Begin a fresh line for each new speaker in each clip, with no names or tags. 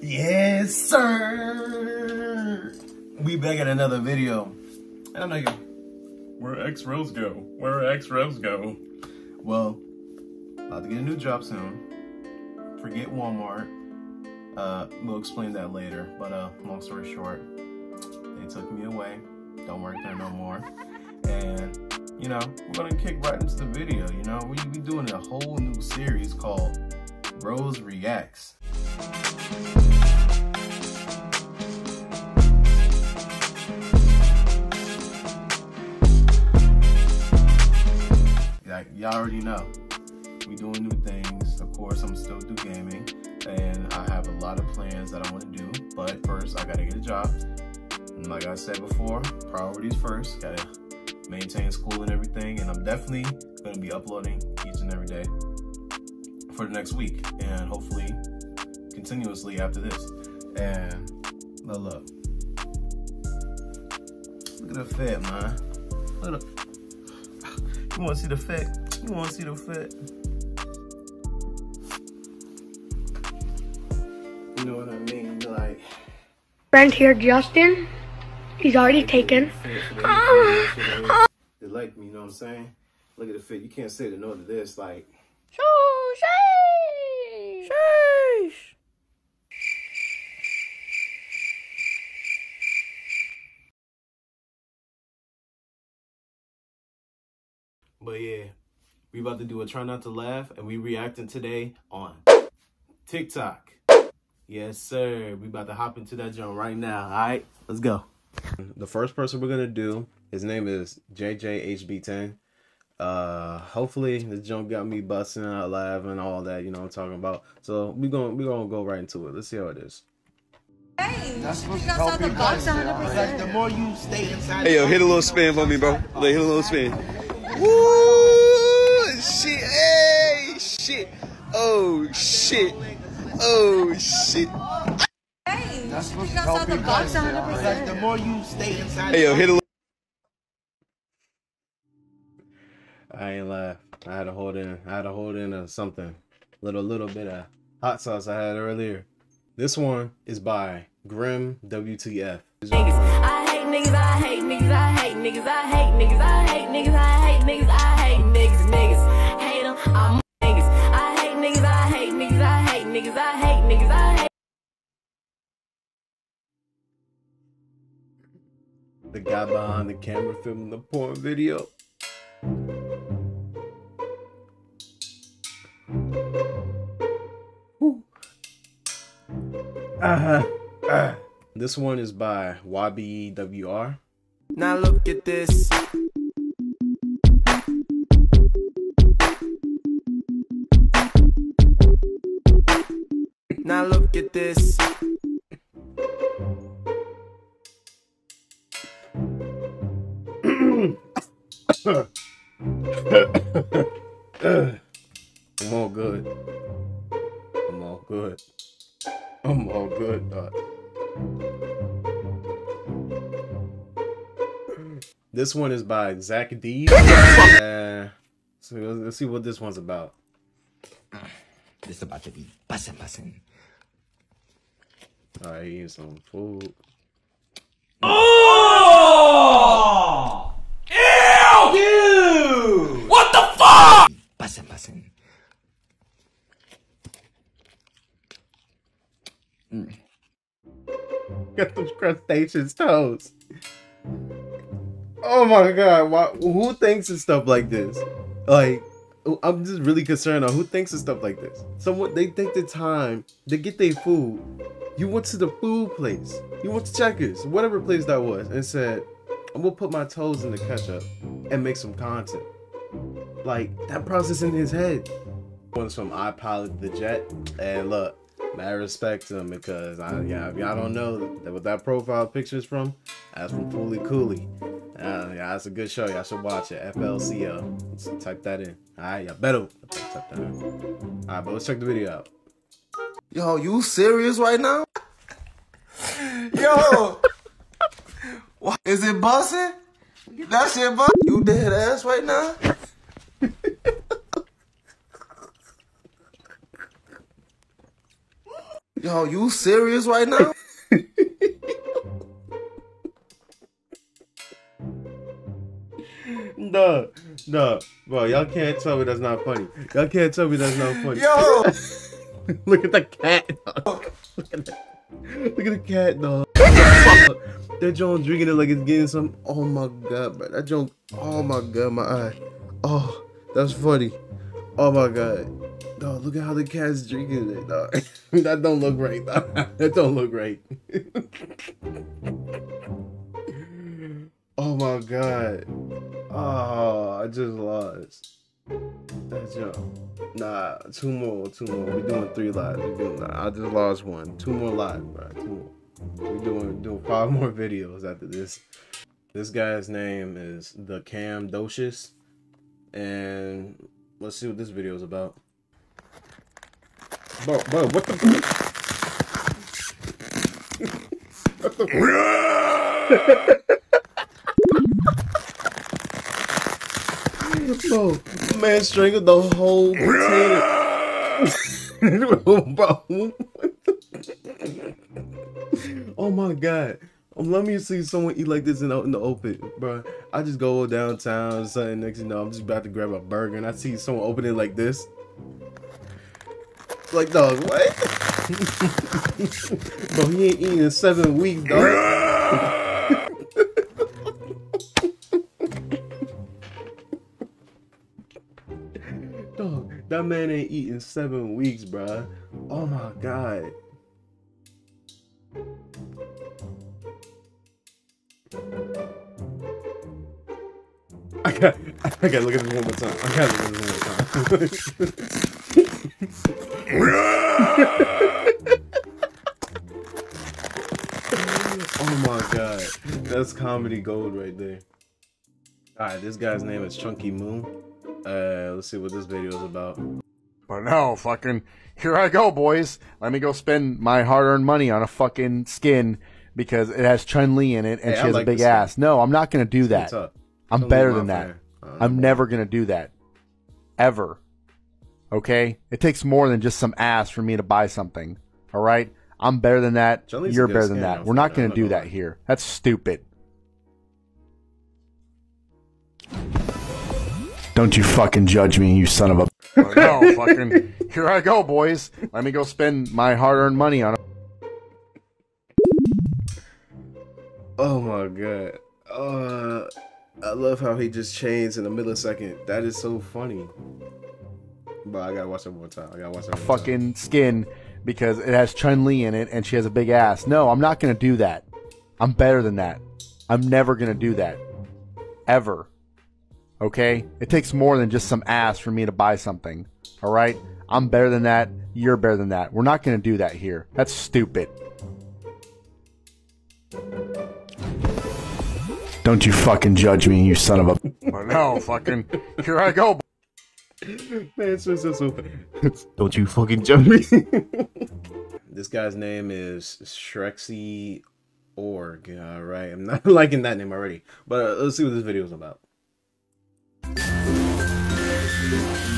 Yes, sir. We back at another video. And I'm like,
Where ExRose go? Where ExRose go?
well, about to get a new job soon. Forget Walmart. Uh, we'll explain that later. But uh, long story short, they took me away. Don't work there no more. And you know, we're gonna kick right into the video. You know, we we doing a whole new series called Rose Reacts. Like y'all already know, we doing new things. Of course, I'm still do gaming, and I have a lot of plans that I want to do. But first, I gotta get a job. And like I said before, priorities first. Gotta maintain school and everything. And I'm definitely gonna be uploading each and every day for the next week, and hopefully continuously after this. And look, look, at the fit, man. Look at the, you want to see the fit? You want to see the fit? You know what I mean? Like.
Friend here, Justin. He's already taken.
They like me, you know what I'm saying? Look at the fit. You can't say the no to this. Like, but yeah, we about to do a try not to laugh, and we reacting today on TikTok. Yes, sir. We about to hop into that joint right now. All right, let's go. The first person we're gonna do, his name is JJHB10. Uh, hopefully this junk got me busting out live and all that. You know what I'm talking about. So we gonna we gonna go right into it. Let's see how it is.
That's supposed to help people. Like the more you stay inside.
Hey yo, hit a little spin for me, bro. Like, hit a little spin. Woo! Shit! Hey! Shit! Oh shit! Oh shit!
That's supposed to help people. Like the more you stay inside.
Hey yo, hit a little.
I ain't laugh. I had to hold in. I had to hold in a something. Little little bit of hot sauce I had earlier. This one is by Grim WTF.
niggas. I hate niggas, I hate niggas, I hate niggas, I hate niggas, I hate niggas, I hate niggas, I hate niggas, niggas. Hate them, I'm niggas. I hate niggas, I hate niggas, I hate niggas, I hate niggas, I hate
The guy behind the camera filming the porn video. Whew. Uh-huh. Uh. This one is by YBEWR.
Now look at this. This
one is by Zach D. Uh, so let's, let's see what this one's about.
This is about to be bussin' bussin'.
All right, eating some food. Oh! Ew! Dude! What the fuck?
Bussin' bussin'.
Got those crustaceans toes. Oh my god! Why, who thinks of stuff like this? Like, I'm just really concerned on who thinks of stuff like this. Someone they take the time, they get their food. You went to the food place. You went to Checkers, whatever place that was, and said, "I'm gonna put my toes in the ketchup and make some content." Like that process in his head. One's from I Pilot the Jet, and look, mad respect to him because I, yeah, if y'all don't know that what that profile picture is from, that's from Fooly Cooly. Uh, yeah, that's a good show. Y'all should watch it. FLCL. Let's type that in. All right, y'all better type that in. All right, but let's check the video out.
Yo, you serious right now? Yo, what, is it bussin'? That shit bust? You dead ass right now? Yo, you serious right now?
No, no, bro, y'all can't tell me that's not funny. Y'all can't tell me that's not funny.
Yo,
Look at the cat. Dog. Look at that. Look at the cat, dog. that Jones drinking it like it's getting some. Oh my god, bro. That Jones. Oh my god, my eye. Oh, that's funny. Oh my god. Dog, look at how the cat's drinking it, dog. that don't look right, dog. That don't look right. oh my god. Oh, I just lost. That jump. Nah, two more, two more. We doing three lives. We doing. Nah, I just lost one. Two more lives, bro. Two more. We doing doing five more videos after this. This guy's name is the Cam Docious, and let's see what this video is about. Bro, bro, what the? what the? Bro, man strangled the whole potato. Oh my god. Um, let me see someone eat like this in the, in the open, bro. I just go downtown, something next, you know, I'm just about to grab a burger, and I see someone open it like this. Like, dog, what? bro, he ain't eating in seven weeks, dog. Dog, that man ain't eating seven weeks, bruh. Oh my god. I got, I gotta look at this one more time. I gotta look at this one more time. oh my god, that's comedy gold right there. All right, this guy's name is Chunky Moon. Uh, let's see what this video is about.
But no, fucking, here I go, boys. Let me go spend my hard earned money on a fucking skin because it has Chun Li in it and
Hey,
she
I
has
like
a big
the skin.
ass. No, I'm not going to do that. I'm better than that. I'm never going to do that. Ever. Okay? It takes more than just some ass for me to buy something. All right? I'm better than that. You're better than that. We're not gonna do that here. That's stupid. Don't you fucking judge me, you son of a. no, fucking. Here I go, boys. Let me go spend my hard earned money on a.
Oh my god. Uh, I love how he just changed in a millisecond. That is so funny. But I gotta watch it one more time. I gotta watch it one more time.
fucking skin because it has Chun Li in it and she has a big ass. No, I'm not gonna do that. I'm better than that. I'm never gonna do that. Ever. Okay? It takes more than just some ass for me to buy something. All right? I'm better than that. You're better than that. We're not gonna do that here. That's stupid. Don't you fucking judge me, you son of a. no, fucking. Here I go.
Man, so so so. Don't you fucking judge me. this guy's name is Shrexy Org. All right, I'm not liking that name already. But uh, let's see what this video is about you.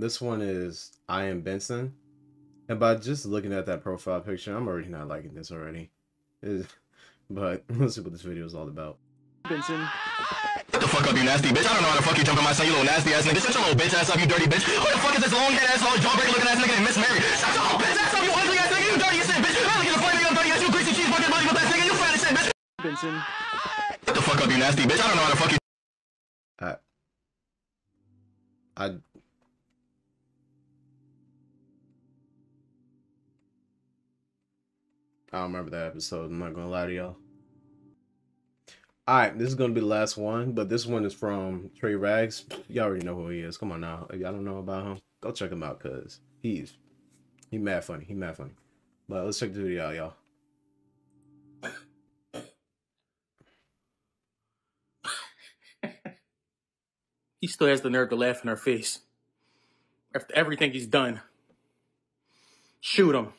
This one is I am Benson, And by just looking at that profile picture, I'm already not liking this already. It's- but let's see what this video is all about.
Benson.
Shut the fuck up, you nasty bitch. I don't know how the fuck you jumping my son, you little nasty ass nigga. Shut your little bitch ass up, you dirty bitch. Who the fuck is this long head ass, long jawbreaker looking ass nigga named Miss Mary? Shut your little bitch ass up, you ugly ass nigga, you dirty as shit, bitch. I look at the funny nigga, I'm dirty ass, you greasy cheese fucking body with ass nigga, you fat as shit, bitch.
Benson.
Shut the fuck up, you nasty bitch. I don't know how the fuck you.
I, I, I don't remember that episode. I'm not gonna lie to y'all. All right, this is gonna be the last one, but this one is from Trey Rags. Y'all already know who he is. Come on now, if y'all don't know about him, go check him out, cause he's he mad funny. He mad funny. But let's check the video out, y'all.
He still has the nerve to laugh in our face. After everything he's done. Shoot him.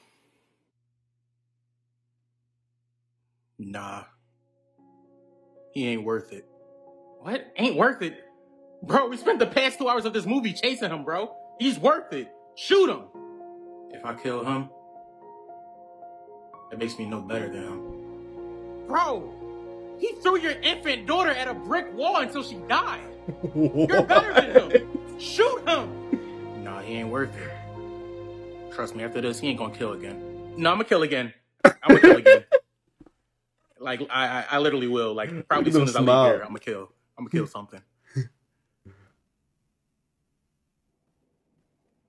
Nah. He ain't worth it. What? Ain't worth it? Bro, we spent the past two hours of this movie chasing him, bro. He's worth it. Shoot him. If I kill him, that makes me no better than him. Bro, he threw your infant daughter at a brick wall until she died. You're better than him. Shoot him. Nah, he ain't worth it. Trust me, after this, he ain't gonna kill again. No, I'm gonna kill again. I'm gonna kill again. Like I, I, I literally will. Like probably as soon as
him
I leave here, I'm gonna kill. I'm gonna kill something.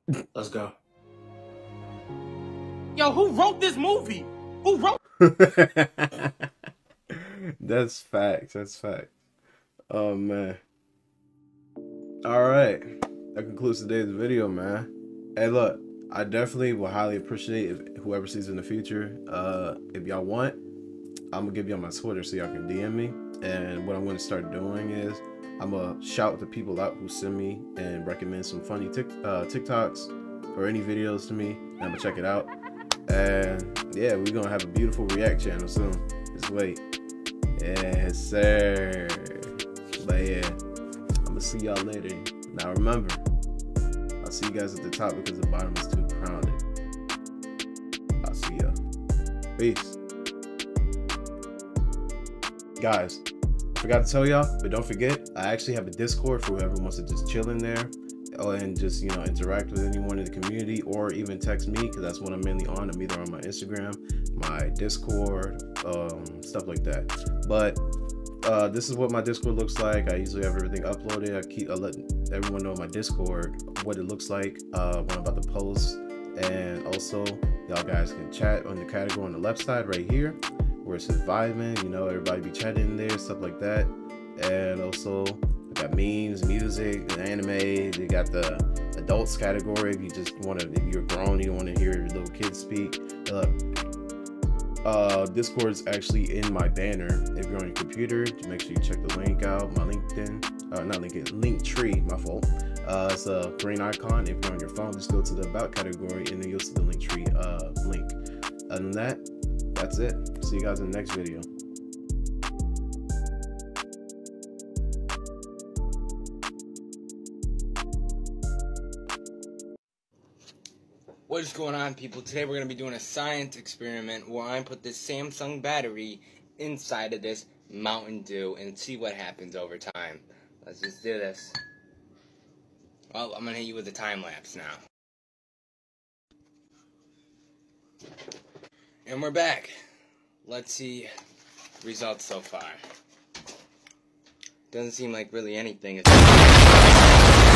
Let's go. Yo, who wrote this movie? Who wrote?
That's facts. That's facts. Oh man. All right. That concludes today's video, man. Hey, look, I definitely will highly appreciate if whoever sees in the future. Uh, if y'all want, I'm gonna give y'all my Twitter so y'all can DM me. And what I'm gonna start doing is I'm gonna shout the people out who send me and recommend some funny tic- uh, TikToks or any videos to me. And I'm gonna check it out. And yeah, we're gonna have a beautiful React channel soon. Just wait. Yes, sir. But yeah, I'm gonna see y'all later. Now remember, I'll see you guys at the top because the bottom is too crowded. I'll see ya. Peace. Guys, forgot to tell y'all, but don't forget, I actually have a Discord for whoever wants to just chill in there oh, and just, you know, interact with anyone in the community or even text me because that's what I'm mainly on. I'm either on my Instagram, my Discord, um, stuff like that. But uh, this is what my Discord looks like. I usually have everything uploaded. I keep I let everyone know my Discord what it looks like uh, when I'm about to post, and also y'all guys can chat on the category on the left side right here it says vibing. You know, everybody be chatting in there, stuff like that, and also we got memes, music, anime. They got the adults category if you just want to, if you're grown, you don't want to hear your little kids speak. Uh, uh discord's actually in my banner if you're on your computer make sure you check the link out my linkedin uh not linkedin Linktree my fault uh it's a green icon if you're on your phone just go to the about category and then you'll see the Linktree uh link other than that that's it see you guys in the next video
What is going on, people? Today we're going to be doing a science experiment where I put this Samsung battery inside of this Mountain Dew and see what happens over time. Let's just do this. Well, I'm going to hit you with a time lapse now. And we're back. Let's see results so far. Doesn't seem like really anything is.